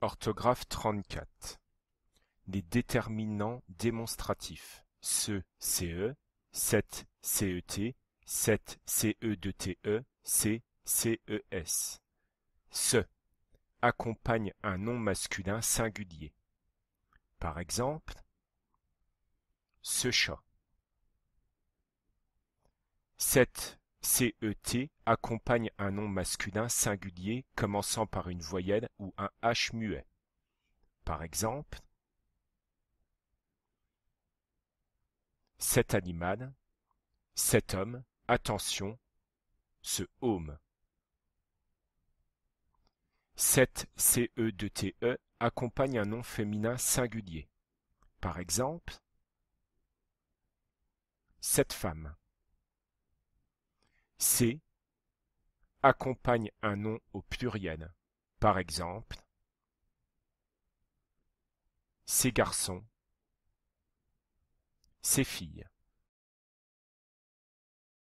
Orthographe trente-quatre. Les déterminants démonstratifs ce CE, cet CET, cet CE2TE, C, CES. Ce accompagne un nom masculin singulier. Par exemple, ce chat. Cette CET accompagne un nom masculin singulier commençant par une voyelle ou un H muet. Par exemple, cet animal, cet homme, attention, ce home. Cette CE2TE accompagne un nom féminin singulier. Par exemple, cette femme. C accompagne un nom au pluriel. Par exemple, ces garçons, ces filles.